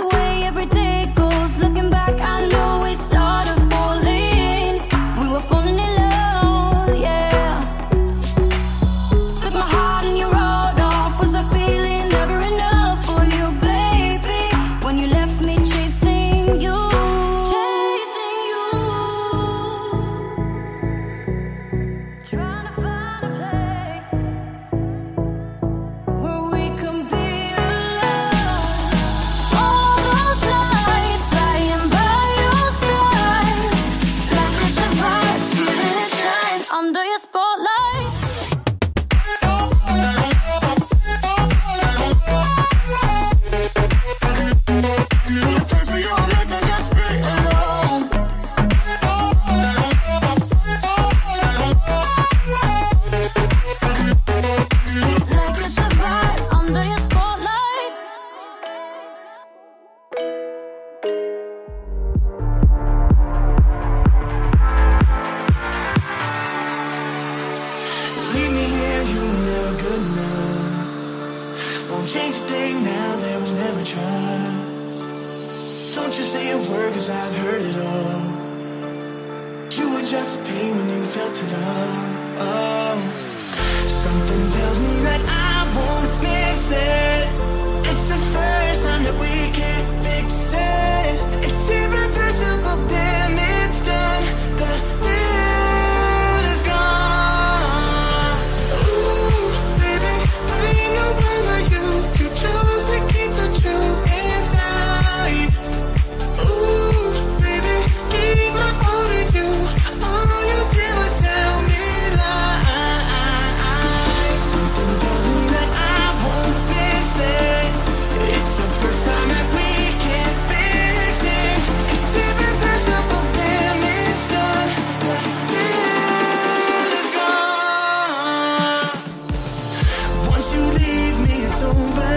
way every day. say a word cause I've heard it all You were just pain when you felt it all oh. Something tells me so fast